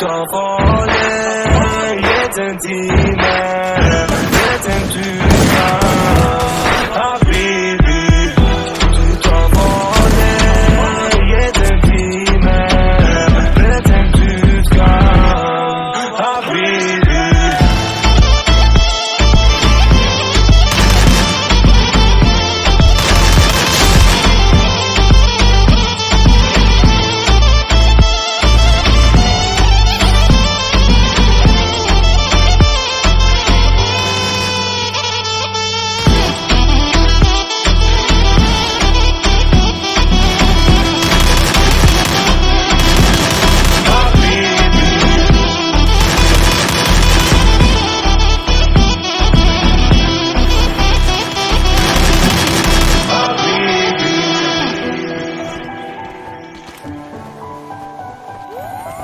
Don't fall in.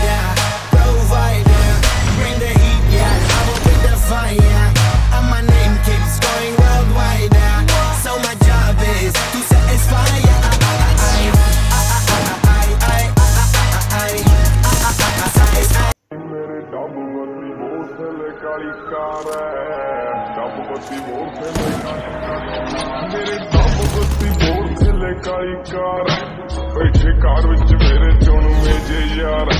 a rider provider bring the heat yeah I will bring the fire and my name keeps going worldwide uh, so my job is to satisfy ya. ਮੇਰੇ ਡੱਬ ਬੱਤੀ motorcycle ਕਾਲੀ ਕਾਰ ਹੈ ਡੱਬ ਬੱਤੀ motorcycle ਮੇਰੇ ਡੱਬ ਬੱਤੀ motorcycle ਕਾਲੀ ਕਾਰ ਹੈ। ਬੈਠੇ ਕਾਰ ਵਿੱਚ ਮੇਰੇ ਚੁਣ ਮੇਜੇ ਯਾਰ